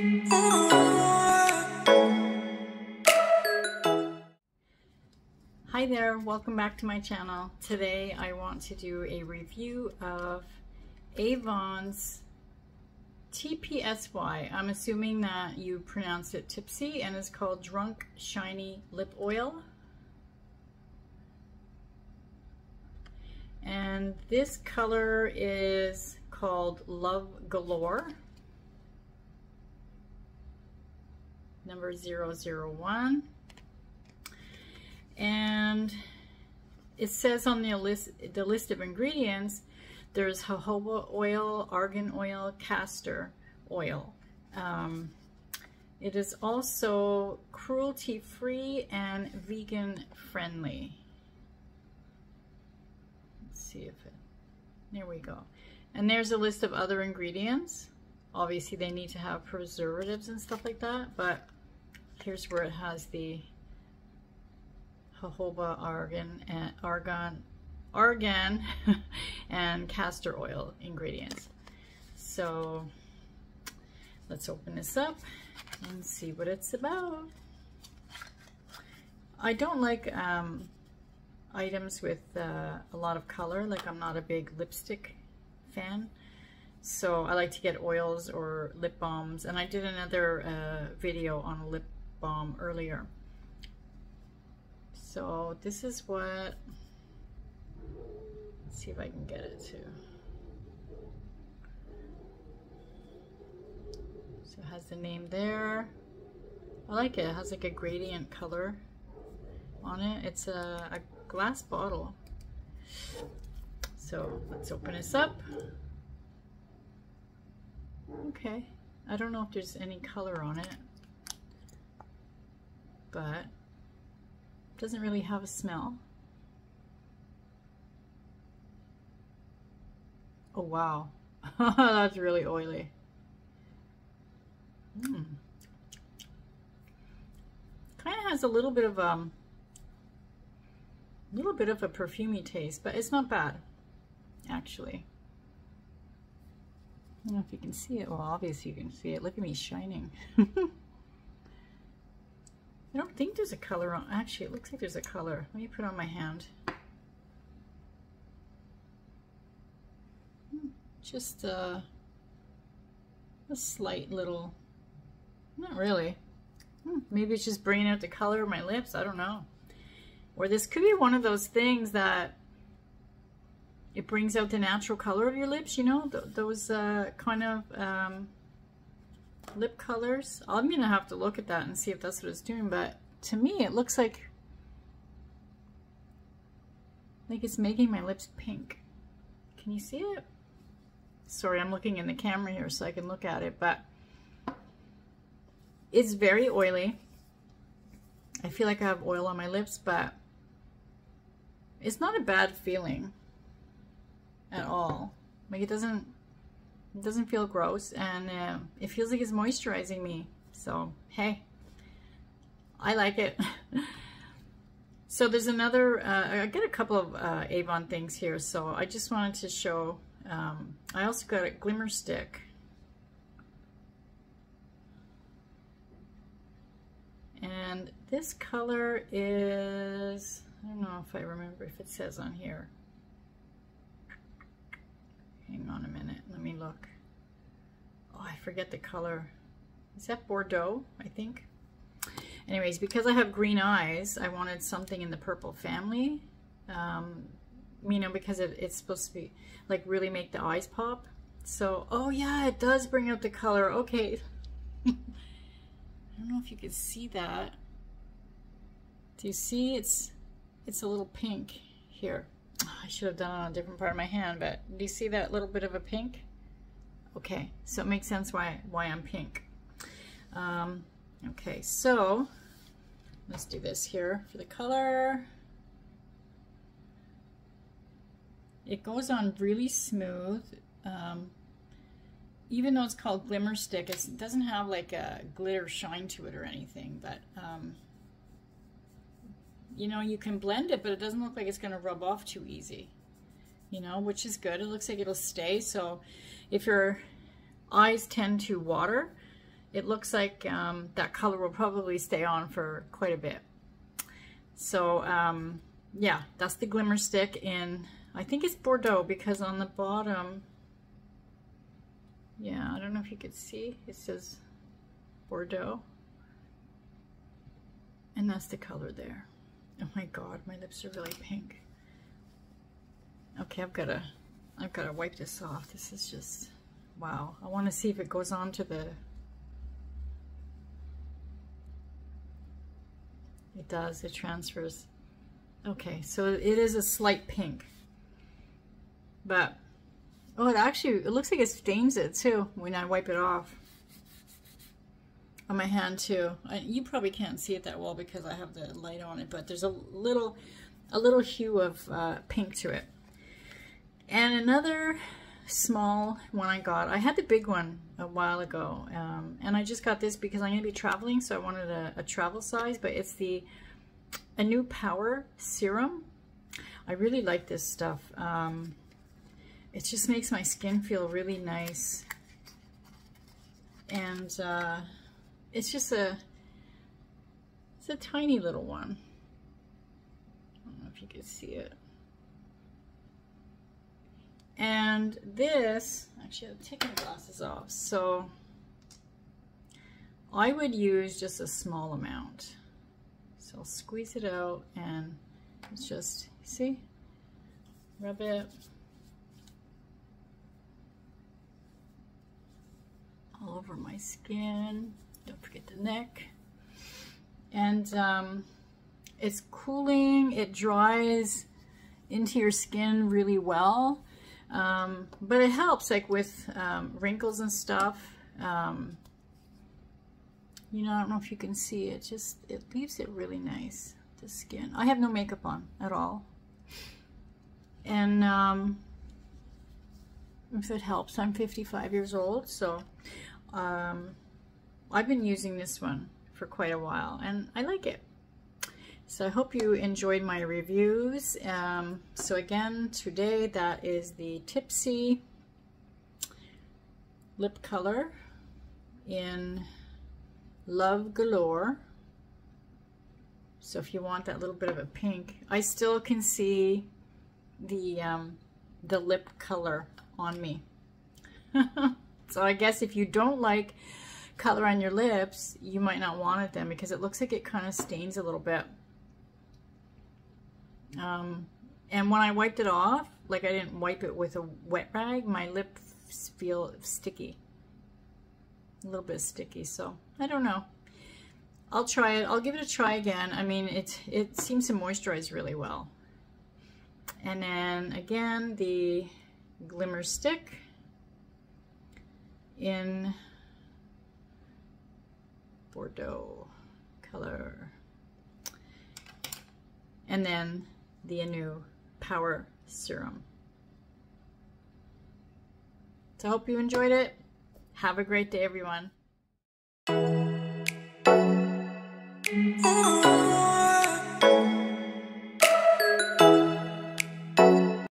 Hi there, welcome back to my channel. Today I want to do a review of Avon's TPSY. I'm assuming that you pronounce it tipsy and it's called Drunk Shiny Lip Oil. And this color is called Love Galore. Number 001 and it says on the list, the list of ingredients, there's jojoba oil, argan oil, castor oil. Um, it is also cruelty-free and vegan-friendly. Let's see if it, there we go. And there's a list of other ingredients. Obviously they need to have preservatives and stuff like that, but here's where it has the jojoba, argan, and argon, argan, and castor oil ingredients. So let's open this up and see what it's about. I don't like um, items with uh, a lot of color, like I'm not a big lipstick fan. So I like to get oils or lip balms, and I did another uh, video on lip balm earlier. So this is what, let's see if I can get it to. So it has the name there. I like it. It has like a gradient color on it. It's a, a glass bottle. So let's open this up. Okay. I don't know if there's any color on it, but doesn't really have a smell. Oh wow, that's really oily. Mm. Kind of has a little bit of um, a little bit of a perfumey taste, but it's not bad, actually. I don't know if you can see it. Well, obviously you can see it. Look at me shining. I don't think there's a color on, actually it looks like there's a color. Let me put on my hand. Just uh, a slight little, not really. Hmm, maybe it's just bringing out the color of my lips, I don't know. Or this could be one of those things that it brings out the natural color of your lips, you know, th those uh, kind of um, lip colors. I'm going to have to look at that and see if that's what it's doing, but to me it looks like like it's making my lips pink. Can you see it? Sorry, I'm looking in the camera here so I can look at it, but it's very oily. I feel like I have oil on my lips, but it's not a bad feeling at all. Like it doesn't it doesn't feel gross and uh, it feels like it's moisturizing me. So, hey, I like it. so there's another, uh, I got a couple of uh, Avon things here. So I just wanted to show, um, I also got a glimmer stick. And this color is, I don't know if I remember if it says on here. Hang on a minute, let me look. Oh, I forget the color. Is that Bordeaux, I think? Anyways, because I have green eyes, I wanted something in the purple family. Um, you know, because it, it's supposed to be, like, really make the eyes pop. So, oh yeah, it does bring out the color. Okay. I don't know if you can see that. Do you see? It's, it's a little pink here. I should have done it on a different part of my hand, but do you see that little bit of a pink? Okay, so it makes sense why, why I'm pink. Um, okay, so let's do this here for the color. It goes on really smooth. Um, even though it's called Glimmer Stick, it doesn't have like a glitter shine to it or anything, but um, you know, you can blend it, but it doesn't look like it's going to rub off too easy, you know, which is good. It looks like it'll stay. So if your eyes tend to water, it looks like um, that color will probably stay on for quite a bit. So um, yeah, that's the Glimmer Stick in, I think it's Bordeaux because on the bottom, yeah, I don't know if you could see, it says Bordeaux. And that's the color there. Oh my God, my lips are really pink. Okay, I've got to, I've got to wipe this off. This is just, wow. I want to see if it goes on to the It does, it transfers. Okay, so it is a slight pink. But, oh, it actually, it looks like it stains it too when I wipe it off. On my hand too. I, you probably can't see it that well because I have the light on it, but there's a little, a little hue of uh, pink to it. And another small one I got. I had the big one a while ago, um, and I just got this because I'm going to be traveling, so I wanted a, a travel size, but it's the Anew Power Serum. I really like this stuff. Um, it just makes my skin feel really nice. And uh, it's just a, it's a tiny little one. I don't know if you can see it. And this, actually I'm taking the glasses off, so I would use just a small amount. So I'll squeeze it out and it's just, see, rub it all over my skin. Don't forget the neck. And um, it's cooling, it dries into your skin really well. Um, but it helps like with um, wrinkles and stuff. Um, you know, I don't know if you can see it. Just, it leaves it really nice, the skin. I have no makeup on at all. And um, if it helps, I'm 55 years old. So um, I've been using this one for quite a while and I like it. So I hope you enjoyed my reviews. Um, so again, today that is the Tipsy lip color in Love Galore. So if you want that little bit of a pink, I still can see the, um, the lip color on me. so I guess if you don't like color on your lips, you might not want it then because it looks like it kind of stains a little bit. Um, and when I wiped it off, like I didn't wipe it with a wet rag, my lips feel sticky. A little bit sticky, so I don't know. I'll try it. I'll give it a try again. I mean, it, it seems to moisturize really well. And then again, the Glimmer Stick in Bordeaux color. And then the Anew Power Serum. So I hope you enjoyed it. Have a great day, everyone. Oh.